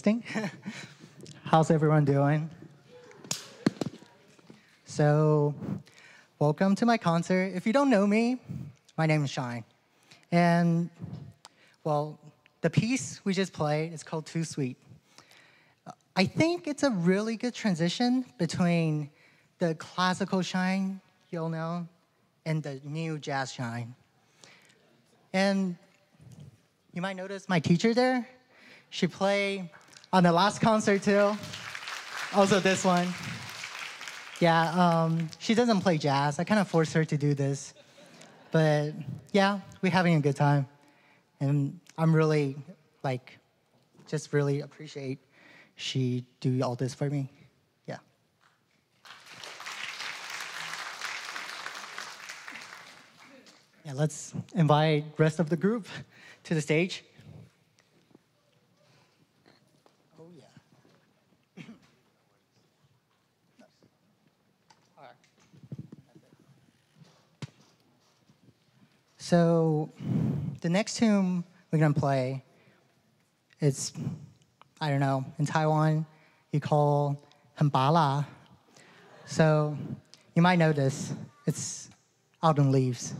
How's? How's everyone doing? So, welcome to my concert. If you don't know me, my name is Shine. And, well, the piece we just played is called Toot Suite. I think it's a really good transition between the classical Shine you'll know and the new jazz Shine. And you might notice my teacher there. She played on the last concert too. Also this one. Yeah, um, she doesn't play jazz. I kind of forced her to do this. But yeah, we're having a good time. And I'm really, like, just really appreciate she do all this for me. Yeah. Yeah, let's invite rest of the group to the stage. Oh yeah. So the next tune we're gonna play, it's I don't know, in Taiwan you call hambala. So you might know this. It's autumn leaves.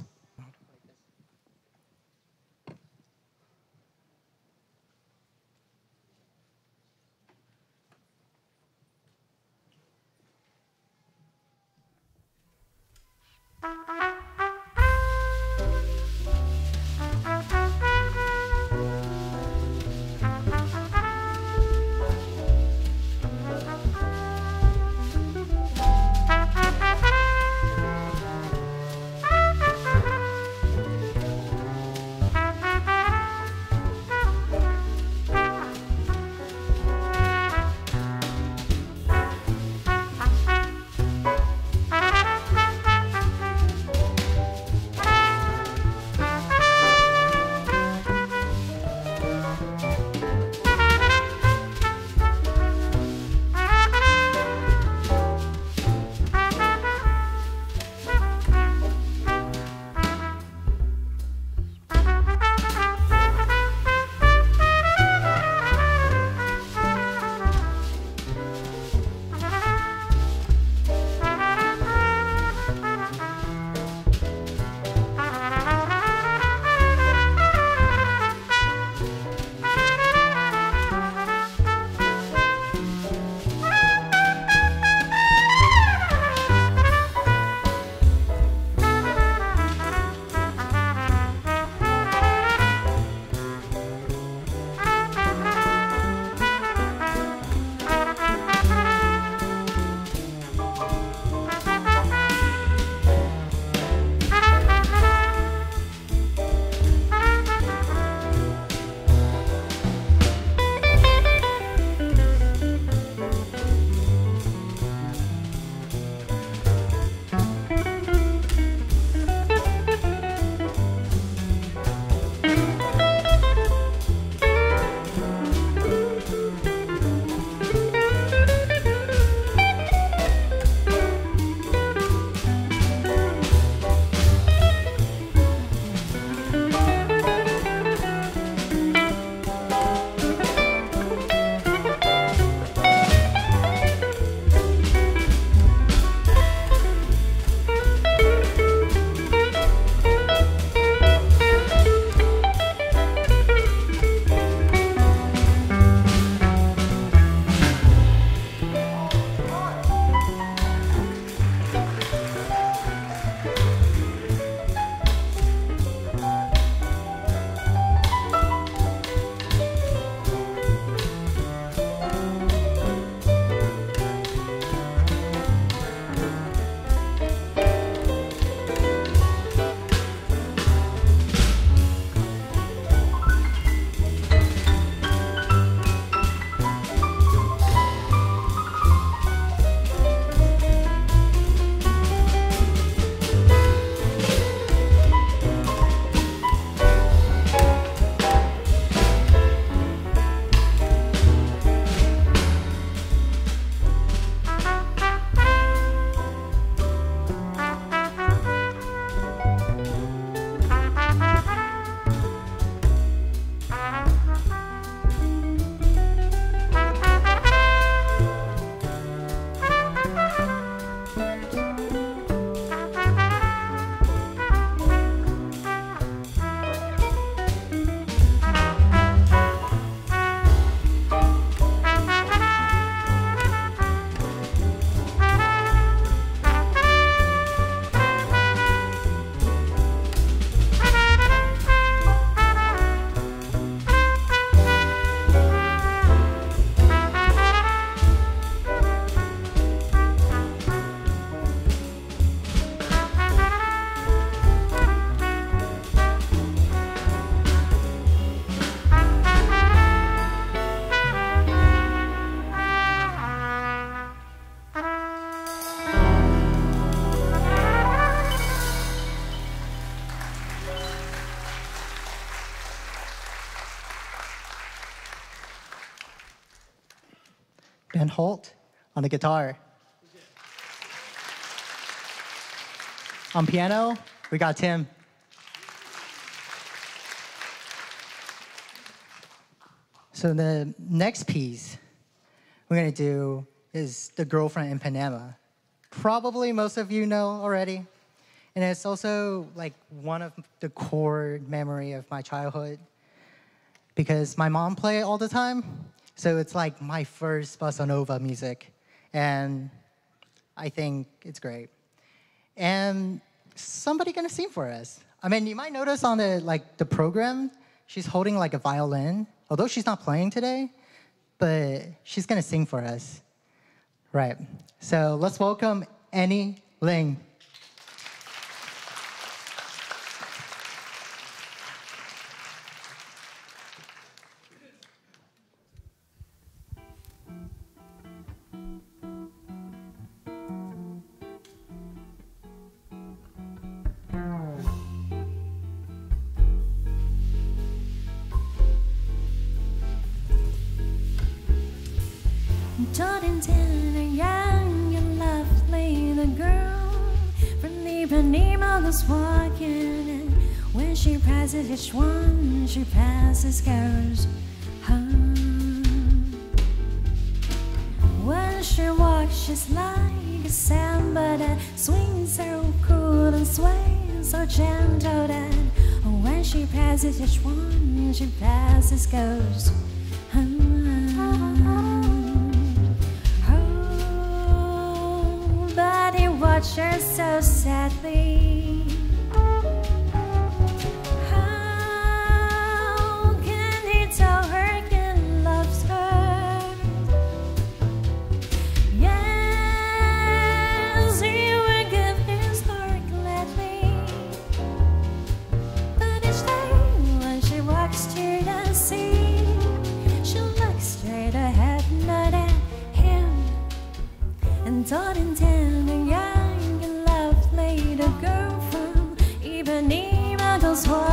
On the guitar. On piano, we got Tim. So the next piece we're gonna do is The Girl From Ipanema. Probably most of you know already. And it's also like one of the core memory of my childhood because my mom played it all the time. So it's like my first bossa nova music. And I think it's great. And somebody gonna sing for us. I mean, you might notice on the like the program, she's holding like a violin, although she's not playing today, but she's gonna sing for us. Right. So let's welcome Annie Lin. Jordan Tanner, young and lovely, the girl from Ipanema was walking. And when she passes each one, she passes girls. home. When she walks, she's like a samba that swings so cool and sways so gentle that when she passes each one, she passes girls. Her so sadly. How can he tell her he loves her? Yes, he will give his heart gladly. But each day when she walks to the sea, she looks straight ahead, not at him. And Jordan Tanner, Ipanema goes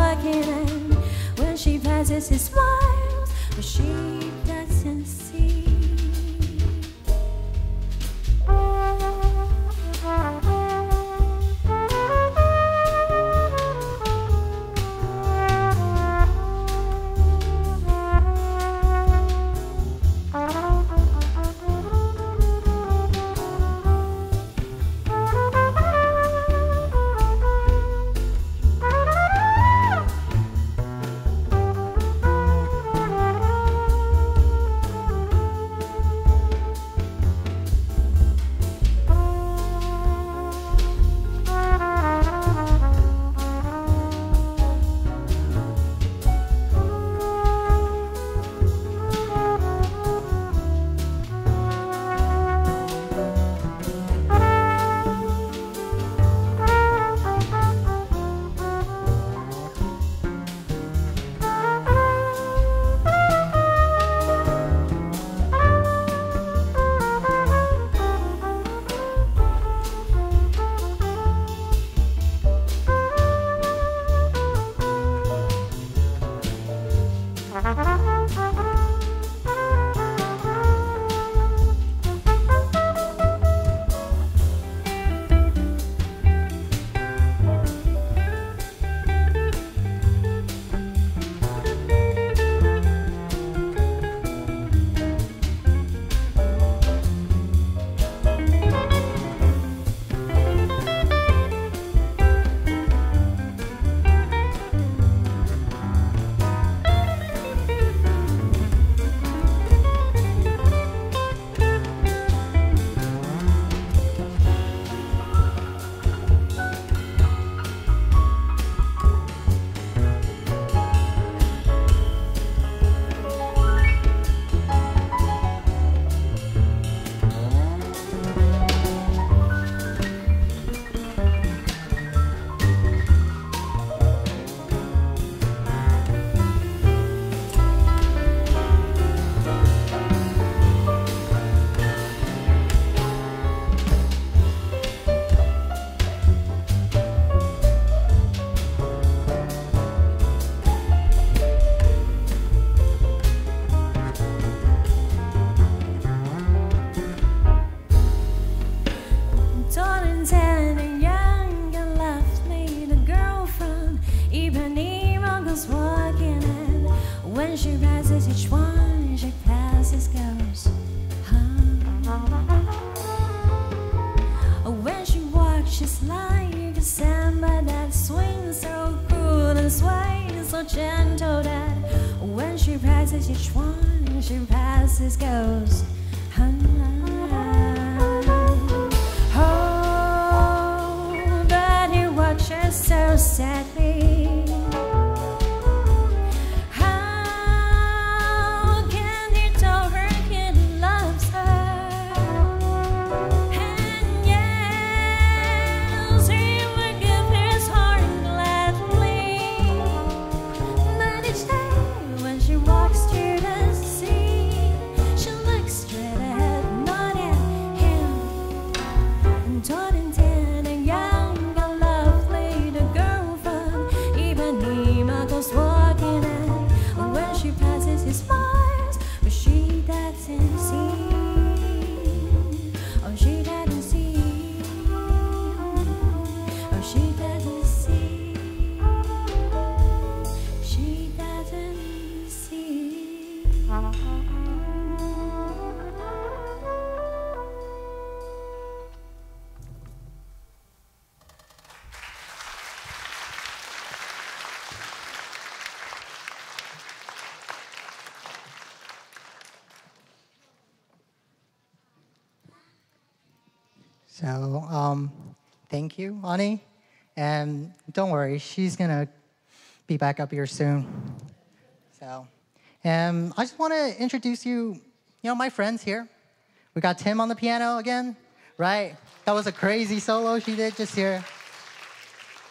so gentle that when she passes each one, she passes goes. Oh, but he watches so sadly. So, um, thank you, Annie. And don't worry, she's gonna be back up here soon. So, and I just want to introduce you, you know, my friends here. We got Tim on the piano again, right? That was a crazy solo she did just here.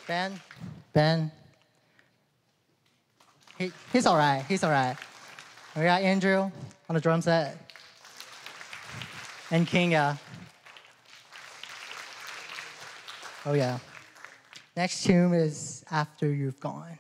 Ben, Ben. He, he's all right. He's all right. We got Andrew on the drum set, and Kinya. Oh yeah. Next tune is After You've Gone.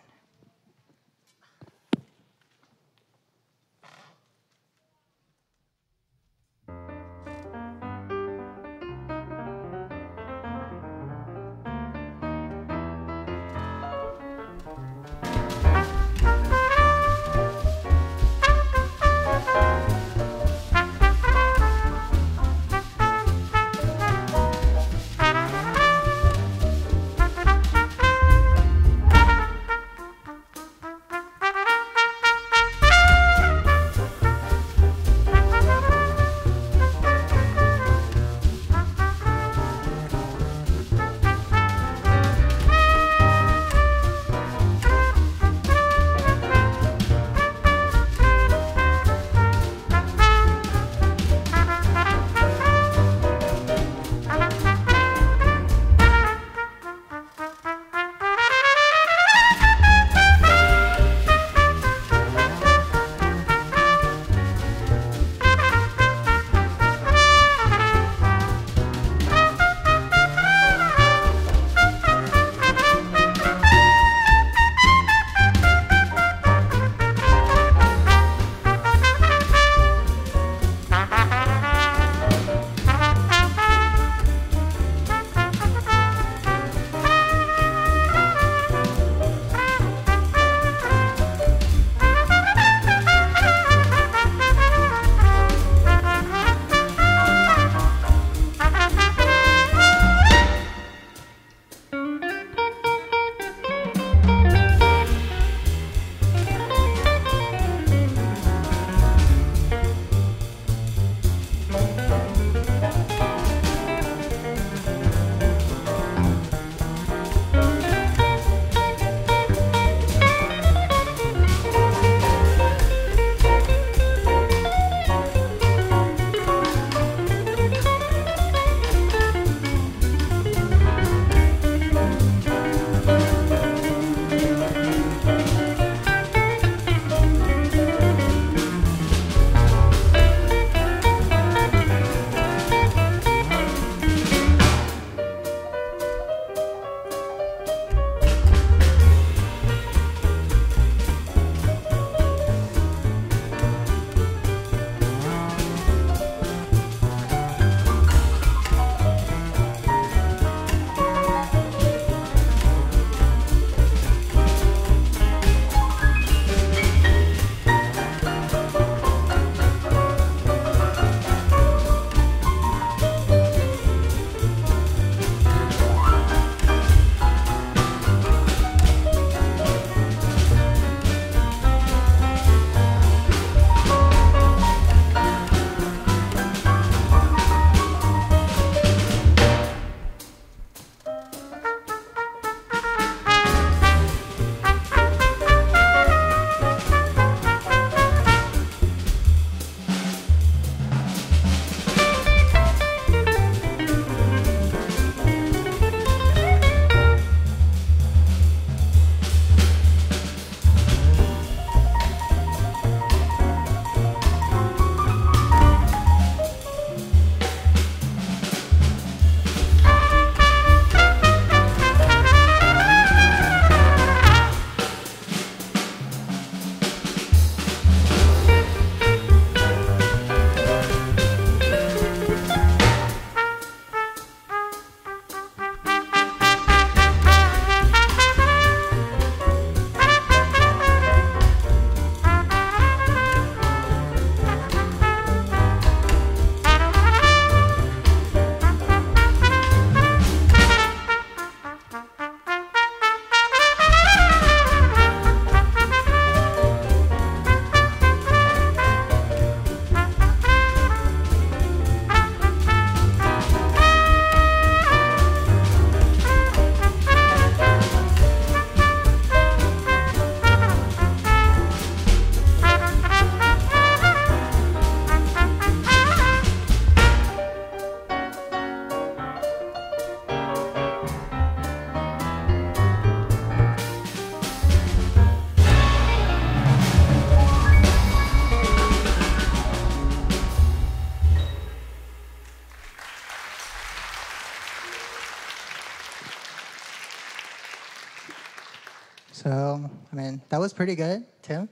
was pretty good, Tim.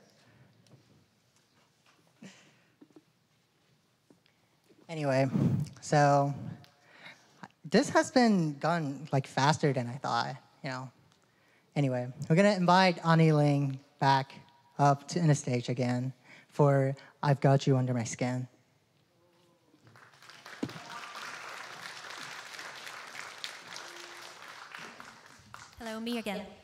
Anyway, so this has been done like faster than I thought, you know. Anyway, we're gonna invite Annie Lin back up to in the stage again for I've Got You Under My Skin. Hello, me again. Yeah.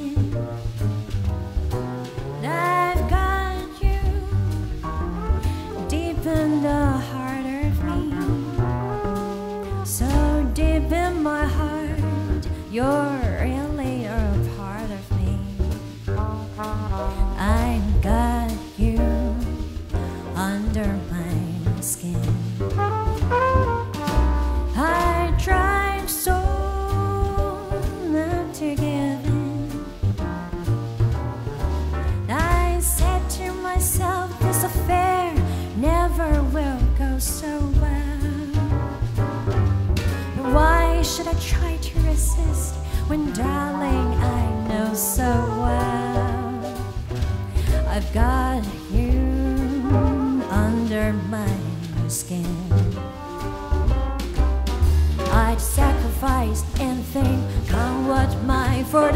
You're really a part of me. I've got you under my skin.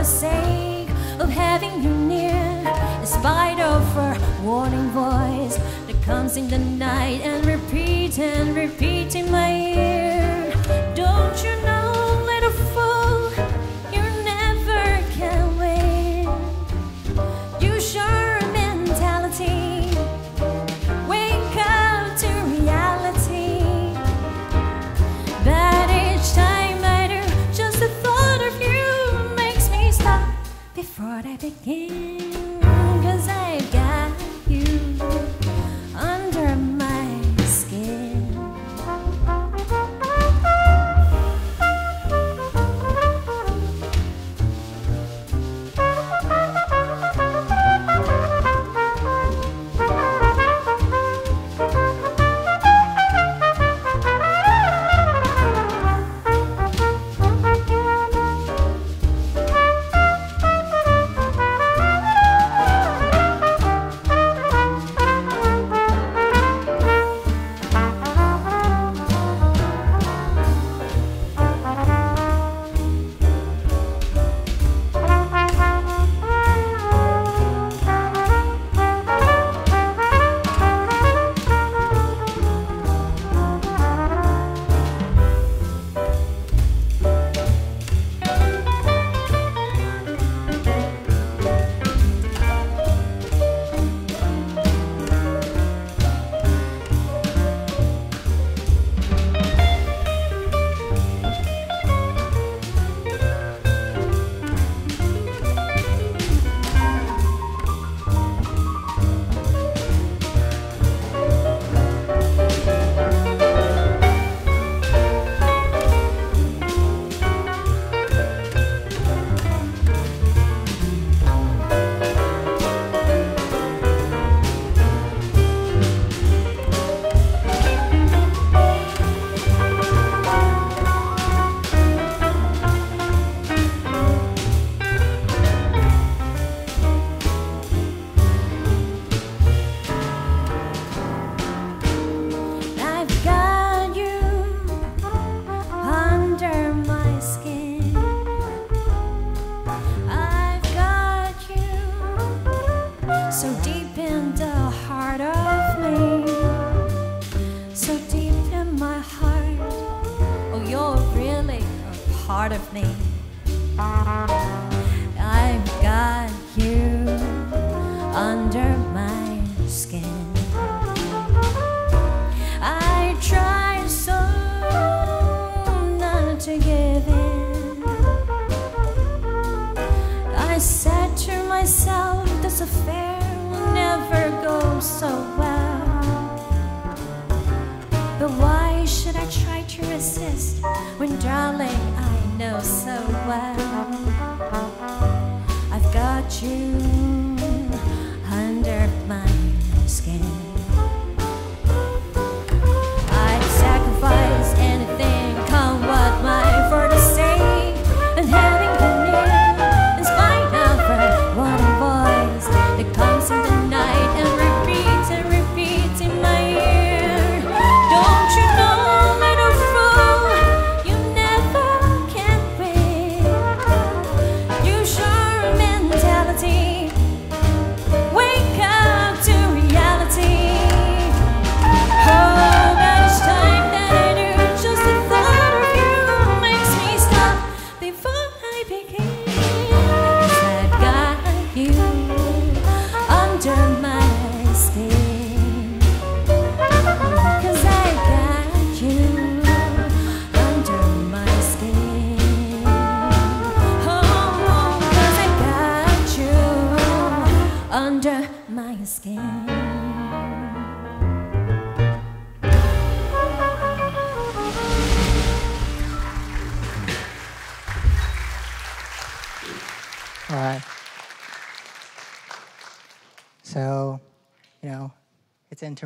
sake of having you near, in spite of her warning voice that comes in the night and repeats and repeats in my ear.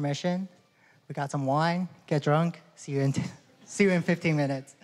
permission. We got some wine, get drunk, see you in, see you in 15 minutes.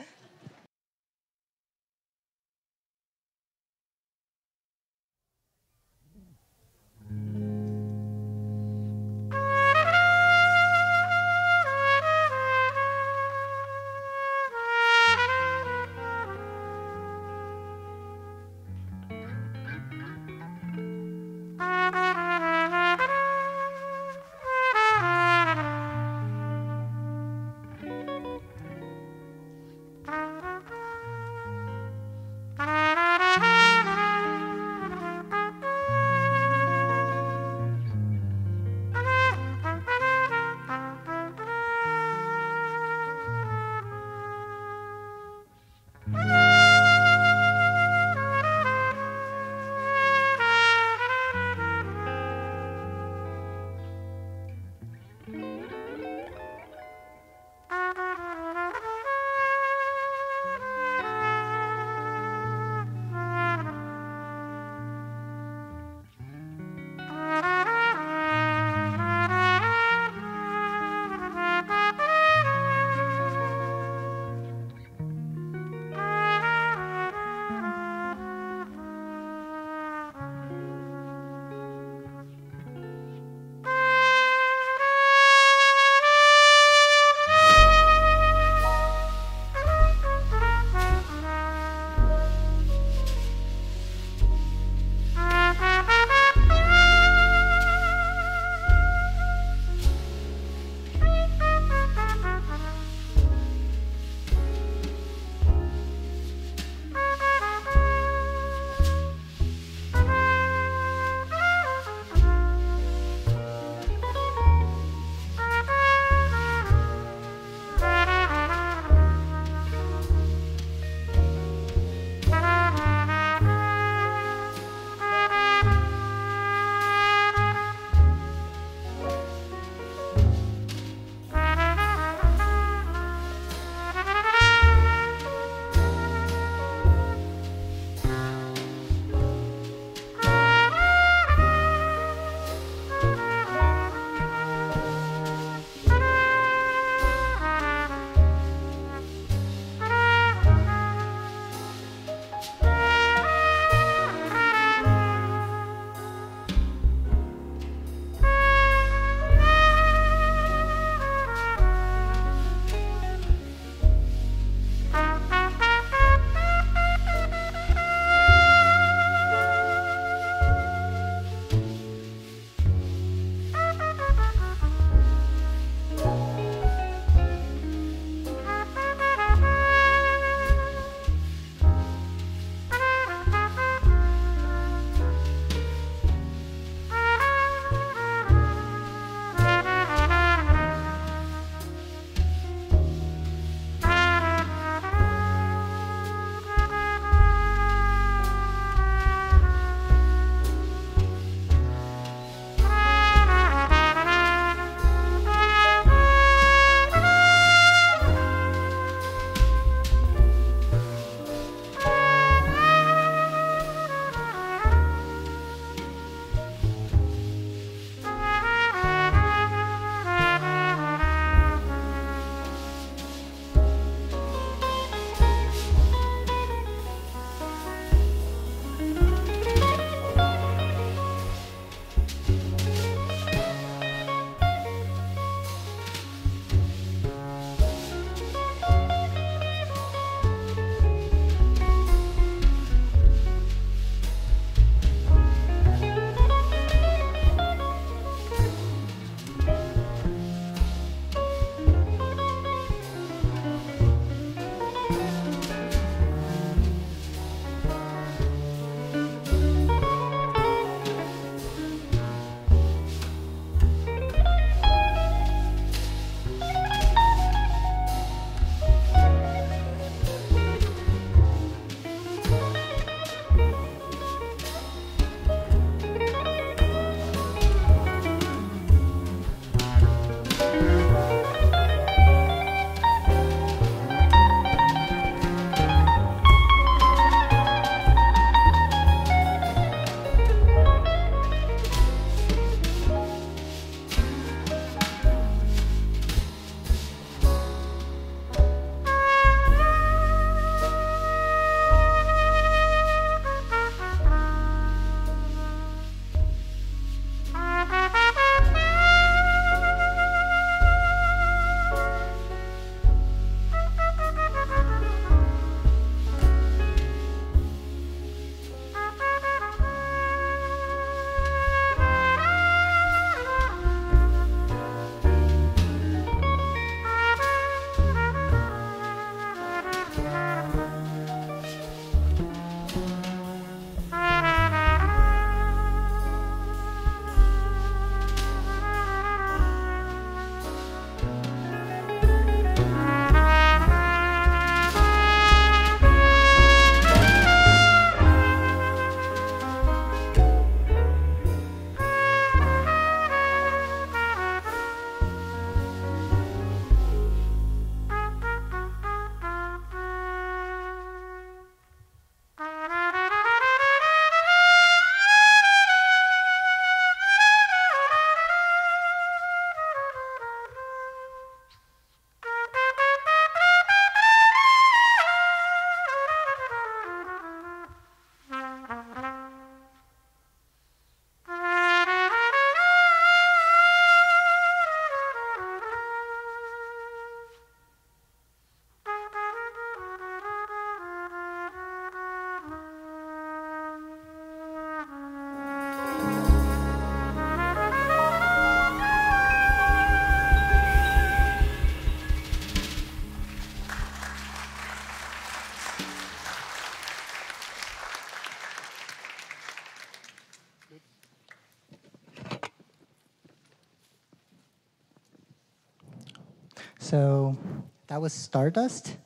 That was Stardust.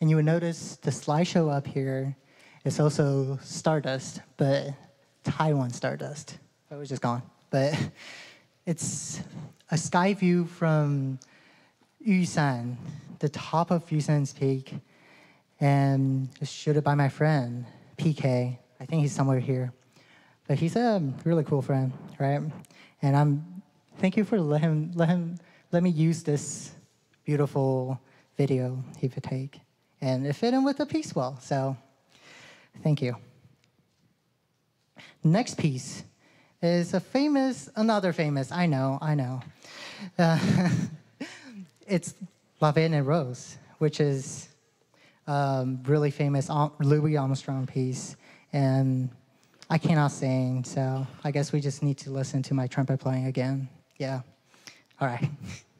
And you would notice the slideshow up here is also Stardust, but Taiwan Stardust. I was just gone. But it's a sky view from Yushan, the top of Yushan's peak, and it's shooted by my friend, PK. I think he's somewhere here. But he's a really cool friend, right? And I'm thank you for let him let him let me use this beautiful video he could take. And it fit in with the piece well. So thank you. Next piece is a famous, another famous, I know, I know. Uh, it's La en Rose, which is um, really famous Louis Armstrong piece. And I cannot sing, so I guess we just need to listen to my trumpet playing again. Yeah. All right.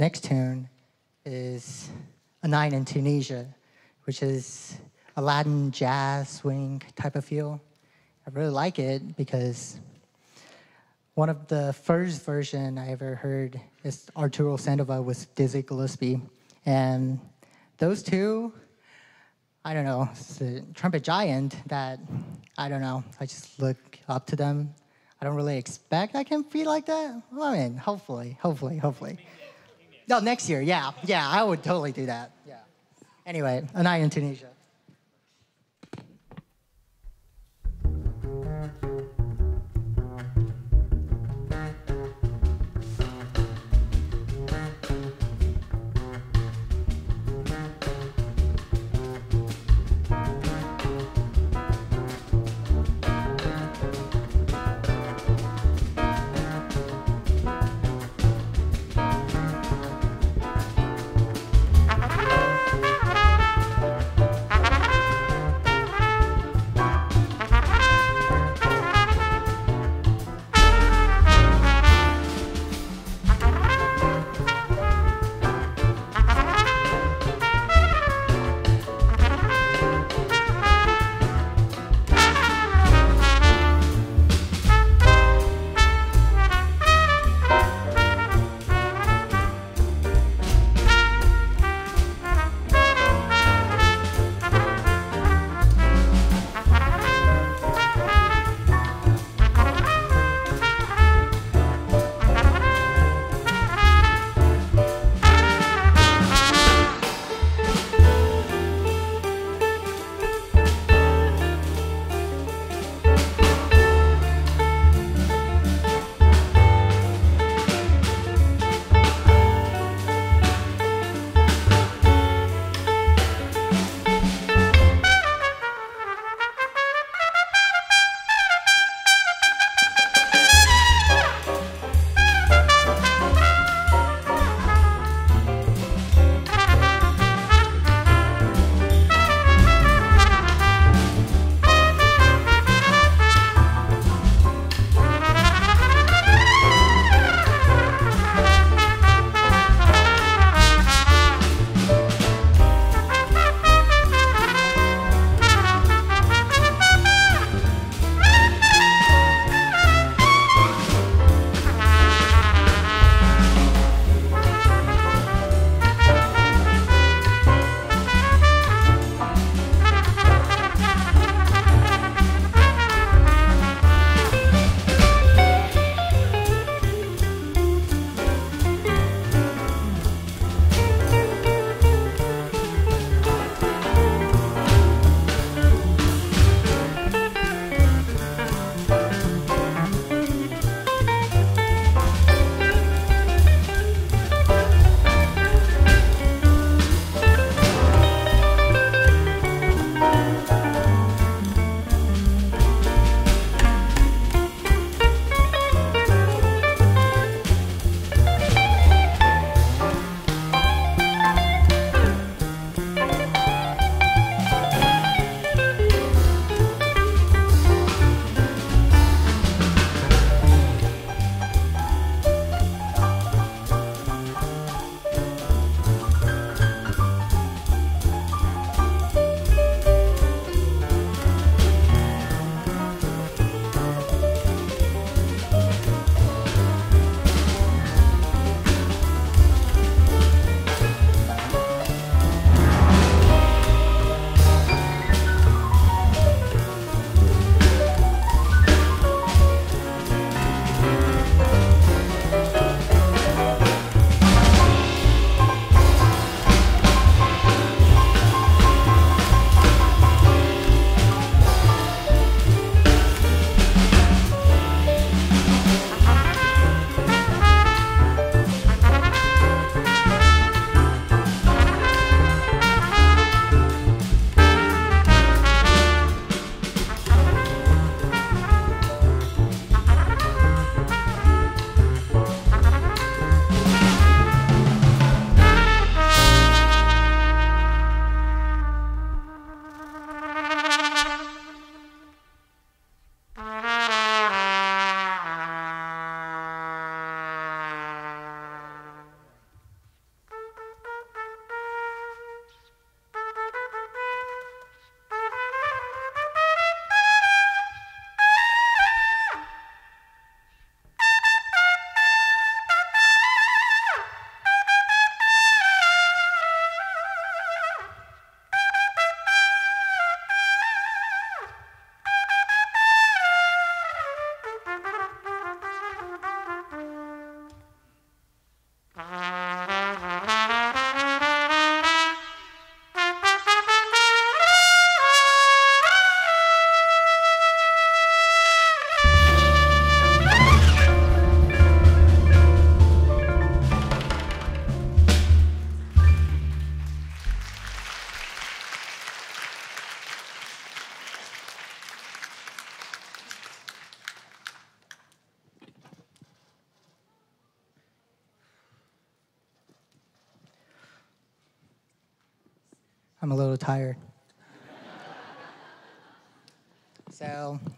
next tune is A Night in Tunisia, which is a Latin jazz swing type of feel. I really like it because one of the first version I ever heard is Arturo Sandoval with Dizzy Gillespie. And those two, I don't know, trumpet giant that, I don't know, I just look up to them. I don't really expect I can be like that. Well, I mean, hopefully, hopefully, hopefully. No, next year, yeah, yeah, I would totally do that. Yeah. Anyway, a night in Tunisia.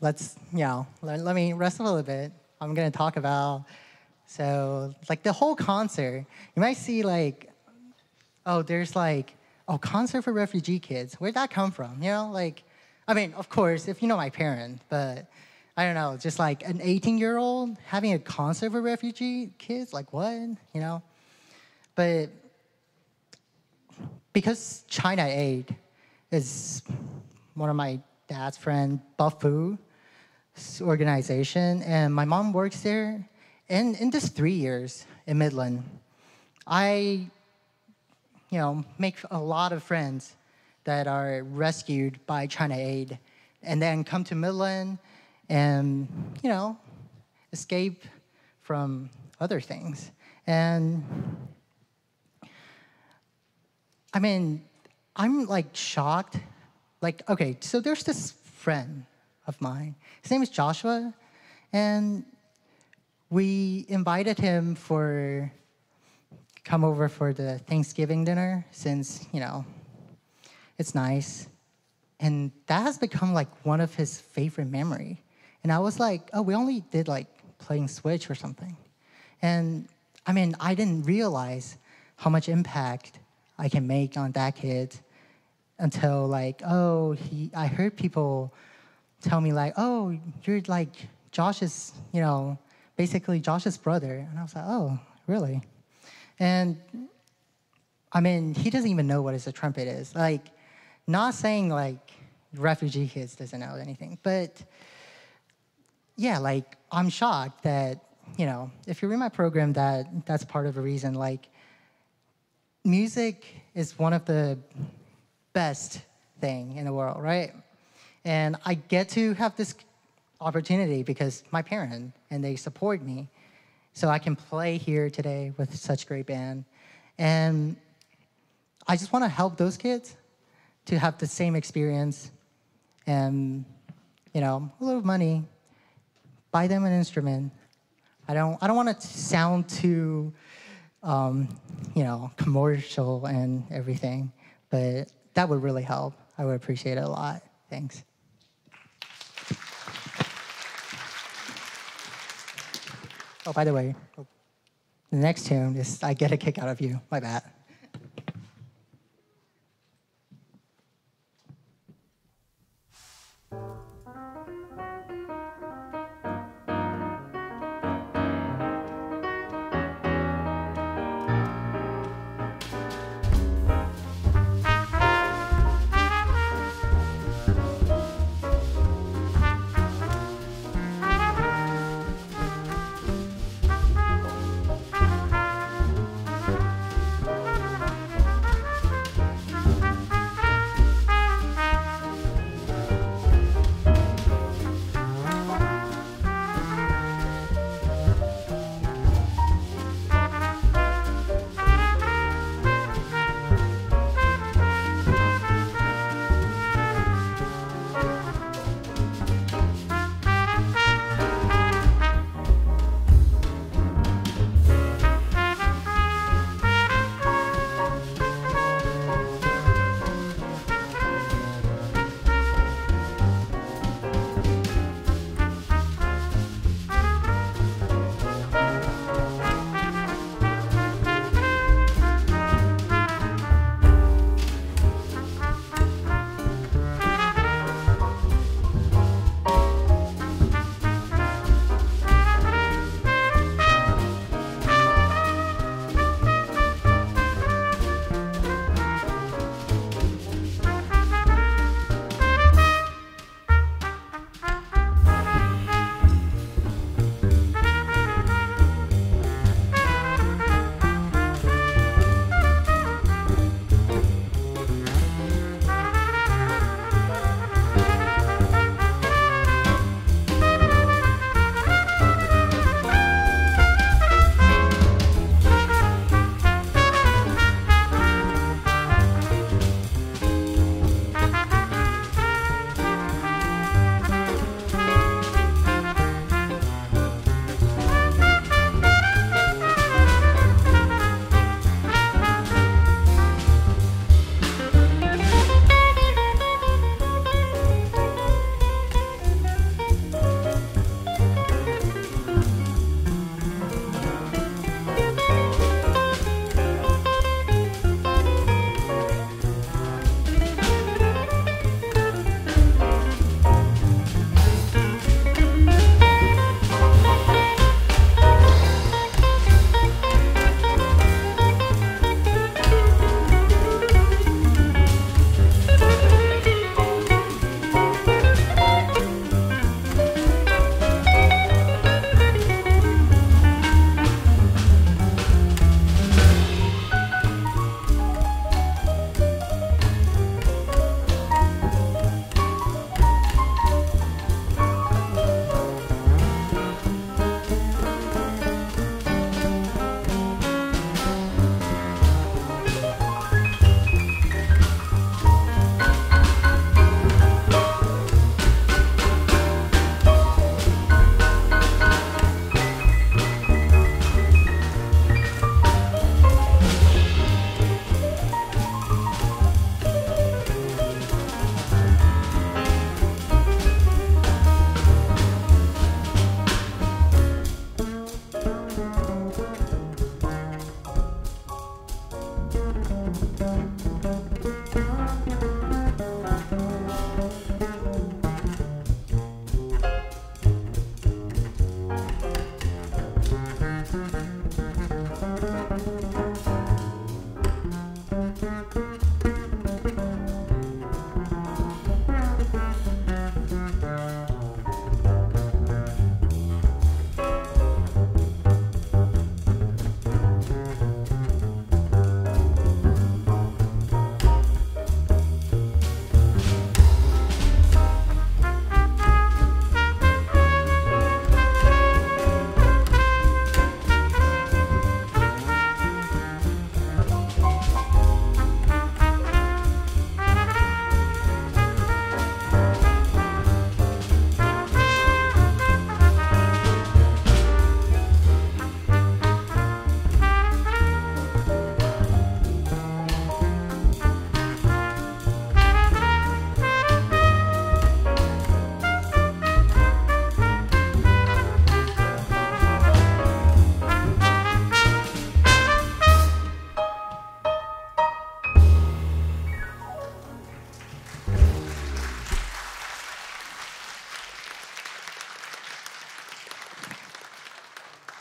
Let's, you know, let, let me rest a little bit. I'm gonna talk about, so like the whole concert, you might see like, oh, there's like, oh, concert for refugee kids. Where'd that come from? You know, like, I mean, of course, if you know my parents, but I don't know, just like an 18 year old having a concert for refugee kids, like what? You know? But because China Aid is one of my dad's friend, Bob Fu organization, and my mom works there. And in just three years in Midland, I, you know, make a lot of friends that are rescued by China Aid, and then come to Midland and, you know, escape from other things. And I mean, I'm like shocked. Like, okay, so there's this friend of mine. His name is Joshua, and we invited him for come over for the Thanksgiving dinner since, you know, it's nice. And that has become like one of his favorite memory. And I was like, oh, we only did like playing Switch or something. And I mean, I didn't realize how much impact I can make on that kid until like, oh, he, I heard people tell me like, oh, you're like Josh's, you know, basically Josh's brother. And I was like, oh, really? And I mean, he doesn't even know what a trumpet is. Like, not saying like refugee kids doesn't know anything, but yeah, like I'm shocked that, you know, if you're in my program that that's part of a reason, like music is one of the best thing in the world, right? And I get to have this opportunity because my parent and they support me. So I can play here today with such great band. And I just want to help those kids to have the same experience and you know, a little money, buy them an instrument. I don't I don't want to sound too um, you know, commercial and everything. But that would really help. I would appreciate it a lot. Thanks. Oh, by the way, the next tune is I Get a Kick Out of You. My bad.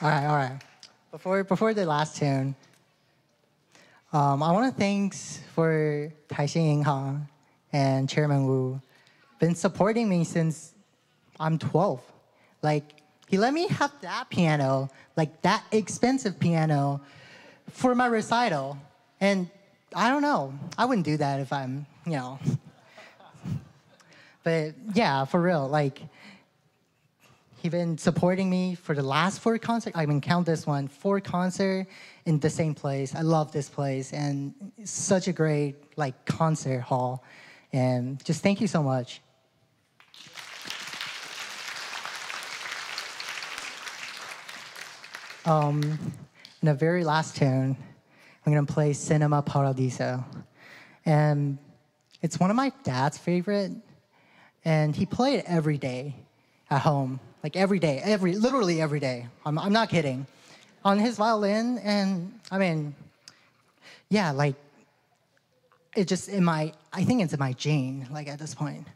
All right, all right. Before before the last tune, um, I want to thanks for Taixin Yinhang and Chairman Wu, been supporting me since I'm 12. Like he let me have that piano, like that expensive piano, for my recital, and I don't know, I wouldn't do that if I'm, you know. but yeah, for real, like he been supporting me for the last four concerts. I mean, count this one, four concert in the same place. I love this place, and such a great like concert hall. And just thank you so much. Um, in the very last tune, I'm gonna play Cinema Paradiso, and it's one of my dad's favorite, and he played it every day at home, like every day, every literally every day. I'm, I'm not kidding, on his violin, and I mean, yeah, like it just in my I think it's in my gene, like at this point.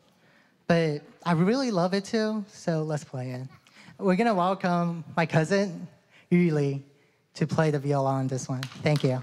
But I really love it too, so let's play it. We're gonna welcome my cousin, Yu to play the viola on this one. Thank you.